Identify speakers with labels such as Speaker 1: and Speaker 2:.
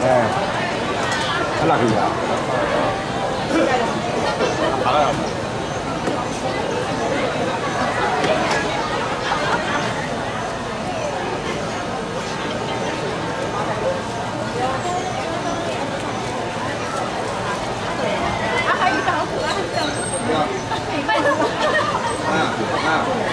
Speaker 1: 네. 탈락입니다. 나가요.
Speaker 2: 아, 이거 다 먹고 가자. 빨리 먹어. 하나, 하나.